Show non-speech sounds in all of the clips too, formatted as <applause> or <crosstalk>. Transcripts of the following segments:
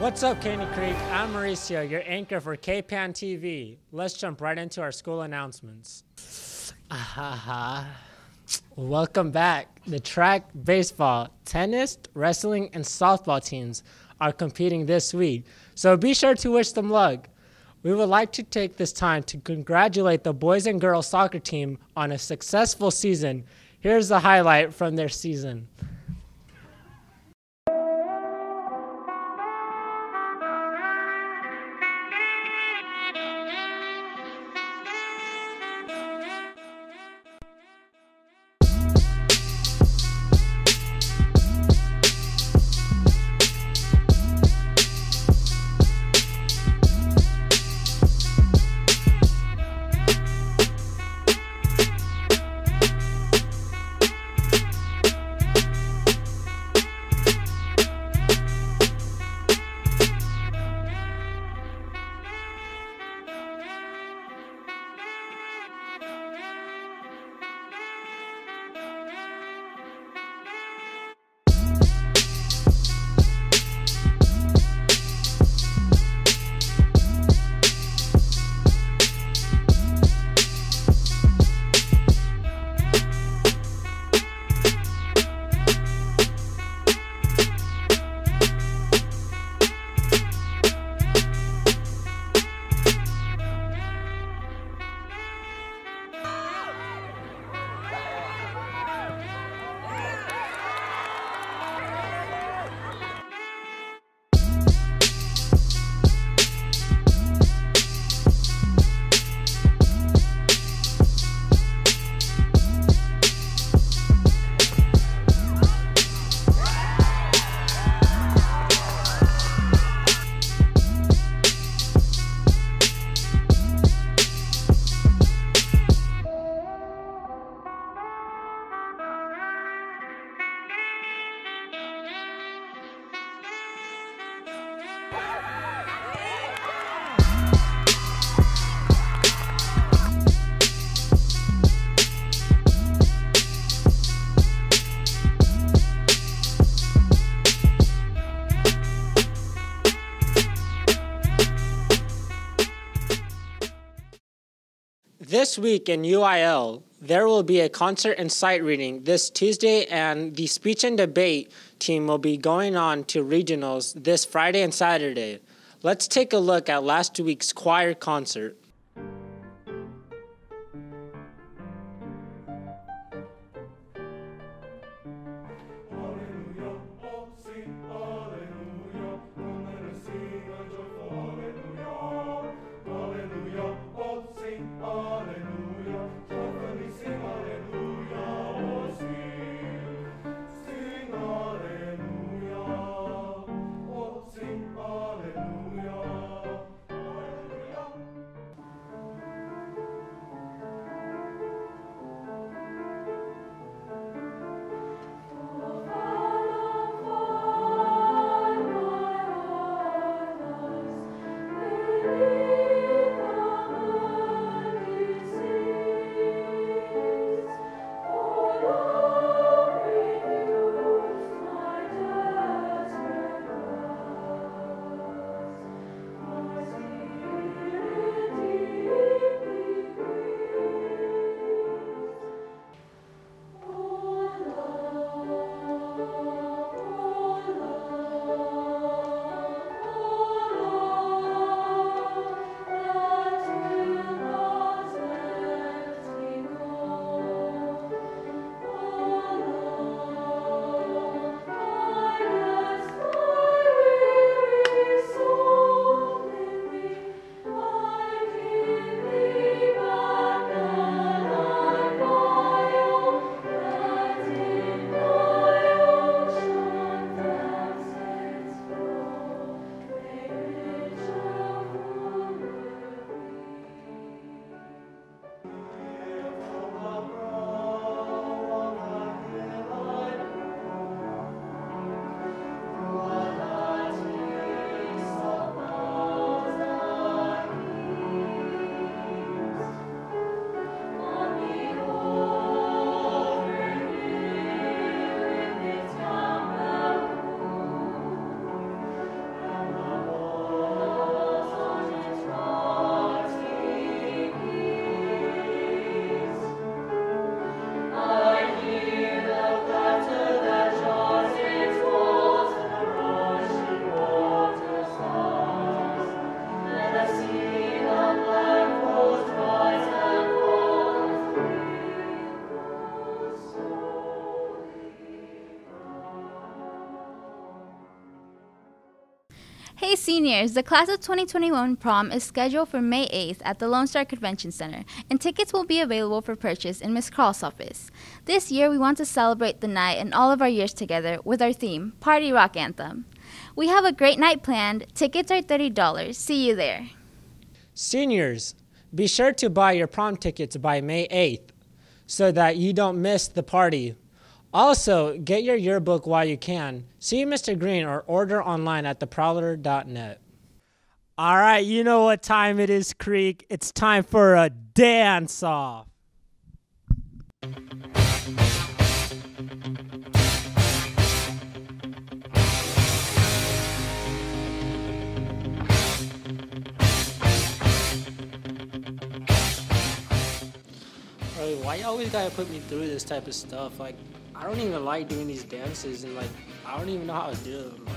What's up, Caney Creek? I'm Mauricio, your anchor for KPAN TV. Let's jump right into our school announcements. Ahaha. Welcome back. The track, baseball, tennis, wrestling, and softball teams are competing this week, so be sure to wish them luck. We would like to take this time to congratulate the boys and girls soccer team on a successful season. Here's the highlight from their season. This week in UIL, there will be a concert and sight reading this Tuesday, and the speech and debate team will be going on to regionals this Friday and Saturday. Let's take a look at last week's choir concert. Seniors, the class of 2021 prom is scheduled for May 8th at the Lone Star Convention Center, and tickets will be available for purchase in Miss Carl's office. This year, we want to celebrate the night and all of our years together with our theme, Party Rock Anthem. We have a great night planned. Tickets are $30. See you there. Seniors, be sure to buy your prom tickets by May 8th so that you don't miss the party. Also, get your yearbook while you can. See Mr. Green or order online at theprowler.net. All right, you know what time it is, Creek. It's time for a dance off. Why you always gotta put me through this type of stuff? Like, I don't even like doing these dances, and like, I don't even know how to do them. Like,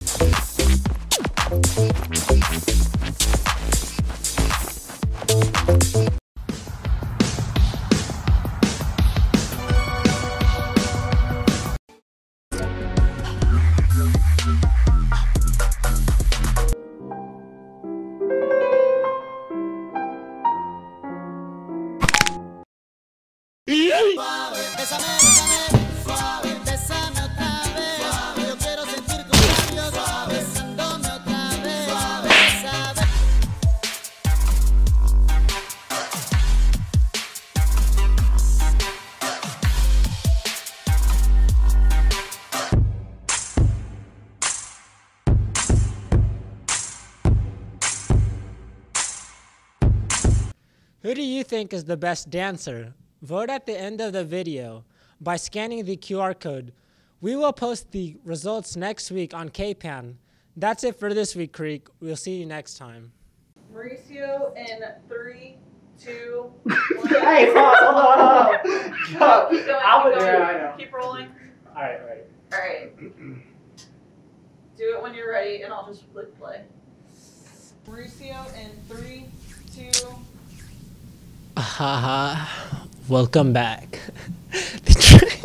Who do you think is the best dancer? Vote at the end of the video by scanning the QR code. We will post the results next week on KPAN. That's it for this week, Creek. We'll see you next time. Mauricio in three, two, one. <laughs> Hey, pause. Hold on, hold on. <laughs> Keep going, keep I going. was there. I know. Keep rolling. All right, all right. All right. Do it when you're ready, and I'll just click play. Mauricio in three, two. <laughs> Haha. Welcome back. <laughs>